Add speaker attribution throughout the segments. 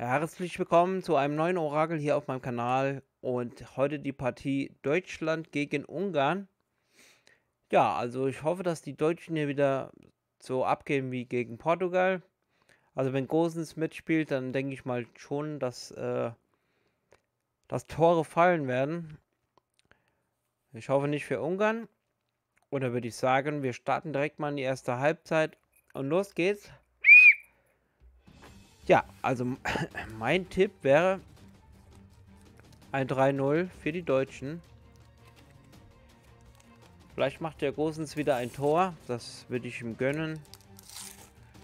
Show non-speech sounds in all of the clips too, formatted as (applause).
Speaker 1: Herzlich willkommen zu einem neuen Orakel hier auf meinem Kanal und heute die Partie Deutschland gegen Ungarn. Ja, also ich hoffe, dass die Deutschen hier wieder so abgehen wie gegen Portugal. Also wenn Gosens mitspielt, dann denke ich mal schon, dass, äh, dass Tore fallen werden. Ich hoffe nicht für Ungarn. Oder würde ich sagen, wir starten direkt mal in die erste Halbzeit und los geht's. Ja, also (clears throat) mein Tipp wäre ein 3-0 für die Deutschen. Vielleicht macht der Gosens wieder ein Tor. Das würde ich ihm gönnen.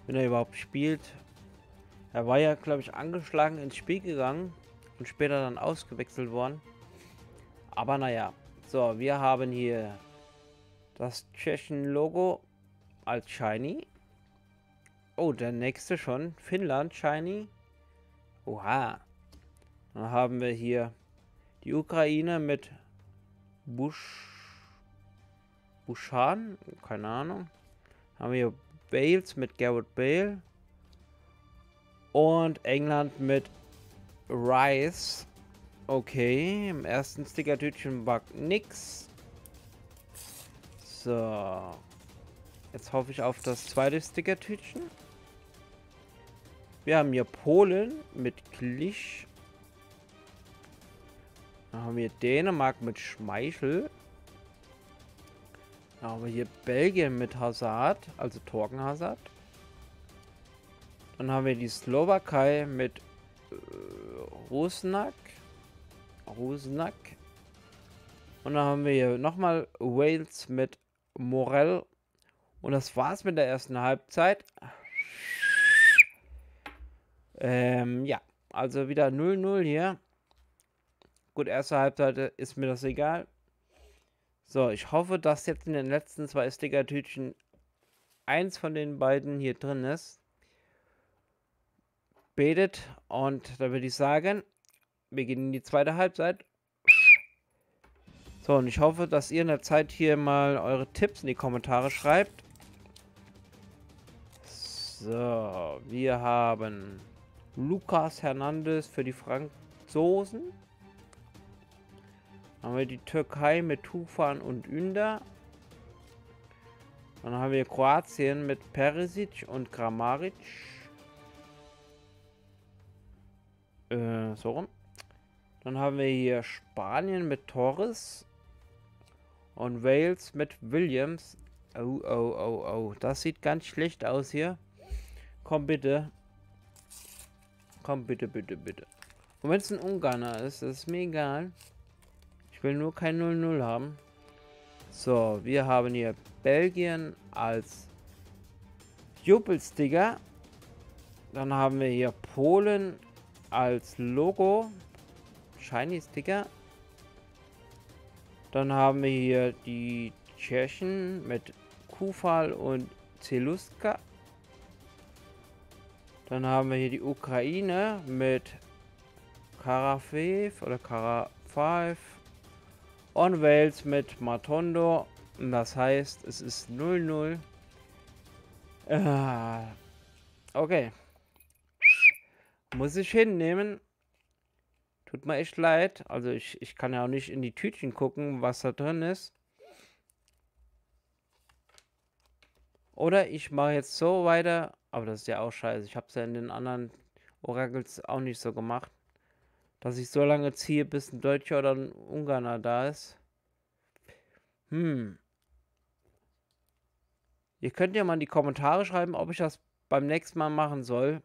Speaker 1: Wenn er überhaupt spielt. Er war ja, glaube ich, angeschlagen ins Spiel gegangen. Und später dann ausgewechselt worden. Aber naja. So, wir haben hier das Tschechen-Logo als Shiny. Oh, der nächste schon. Finnland, Shiny. Oha. Dann haben wir hier die Ukraine mit Bush. Bushan? Keine Ahnung. Haben wir hier Bales mit Garrett Bale. Und England mit Rice. Okay, im ersten Sticker-Tütchen war nix. So. Jetzt hoffe ich auf das zweite Sticker-Tütchen. Wir haben hier Polen mit Klich. Dann haben wir Dänemark mit Schmeichel. Dann haben wir hier Belgien mit Hazard, also Torgen Hazard. Dann haben wir die Slowakei mit äh, Rusnak. Rusnak. Und dann haben wir hier nochmal Wales mit Morell. Und das war's mit der ersten Halbzeit. Ähm, ja, also wieder 0-0 hier. Gut, erste Halbzeit ist mir das egal. So, ich hoffe, dass jetzt in den letzten zwei Stickertütchen eins von den beiden hier drin ist. Betet und da würde ich sagen, wir gehen in die zweite Halbzeit. So, und ich hoffe, dass ihr in der Zeit hier mal eure Tipps in die Kommentare schreibt. So, wir haben Lucas Hernandez für die Franzosen. Dann haben wir die Türkei mit Tufan und Ünder. Dann haben wir Kroatien mit Perisic und Kramaric. Äh, so rum. Dann haben wir hier Spanien mit Torres. Und Wales mit Williams. Oh, oh, oh, oh. Das sieht ganz schlecht aus hier. Komm bitte. Komm, bitte, bitte, bitte. Und wenn es ein Ungarner ist, ist mir egal. Ich will nur kein 0-0 haben. So, wir haben hier Belgien als Jubelsticker. Dann haben wir hier Polen als Logo. Shiny Sticker. Dann haben wir hier die Tschechen mit Kufal und Zeluska. Dann haben wir hier die Ukraine mit Karafev oder Karafaev und Wales mit Matondo. Das heißt, es ist 0-0. Äh, okay. Muss ich hinnehmen. Tut mir echt leid. Also ich, ich kann ja auch nicht in die Tütchen gucken, was da drin ist. Oder ich mache jetzt so weiter, aber das ist ja auch scheiße. Ich habe es ja in den anderen Orakels auch nicht so gemacht. Dass ich so lange ziehe, bis ein Deutscher oder ein Ungarner da ist. Hm. Ihr könnt ja mal in die Kommentare schreiben, ob ich das beim nächsten Mal machen soll.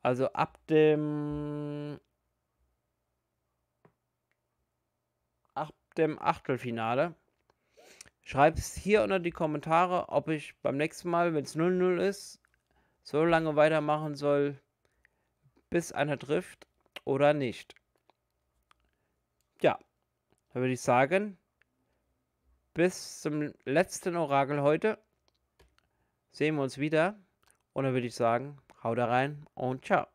Speaker 1: Also ab dem... Ab dem Achtelfinale. Schreibt es hier unter die Kommentare, ob ich beim nächsten Mal, wenn es 0-0 ist, so lange weitermachen soll, bis einer trifft oder nicht. Ja, da würde ich sagen, bis zum letzten Orakel heute sehen wir uns wieder. Und dann würde ich sagen, haut rein und ciao.